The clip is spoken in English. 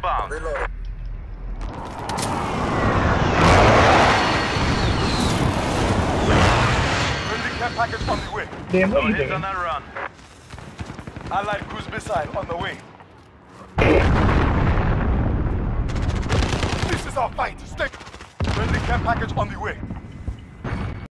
bomb. Reload. Friendly care package on the way. Damn No เด hit on that run. Allied cruise missile on the way. This is our fight. Stay. Friendly care package on the way.